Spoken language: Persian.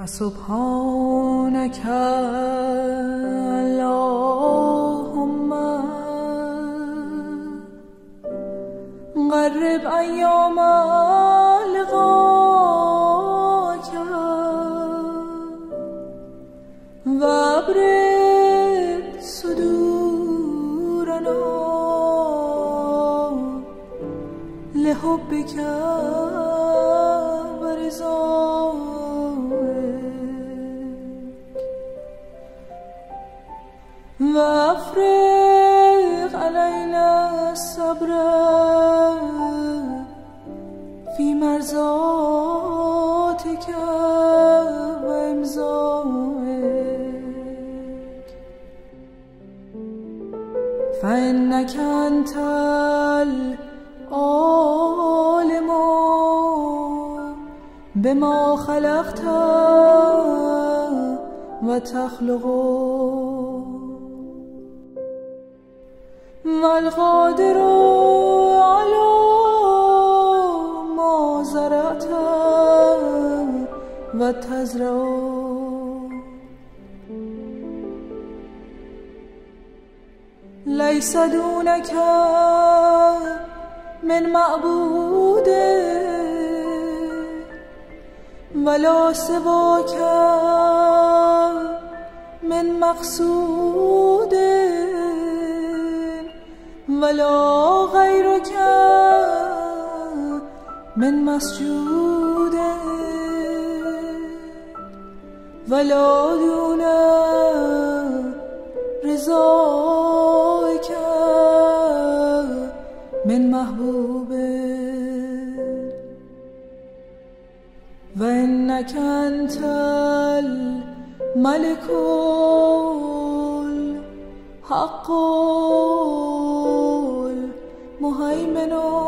فسبحانك اللهم قرب أيام لقاك وابرد صدورنا لحبك وافرغ علينا الصبر في مرزاتك وامزائك فإنك أنت العالم بما خلقت وتخلق والقادر على ما زرعت وتزرع ليس دونك من معبود ولا سواك من مقصود. ولا غيرك من مسجود. ولا دون رضاك من محبوب. وإنك أنت الملك الحق. women.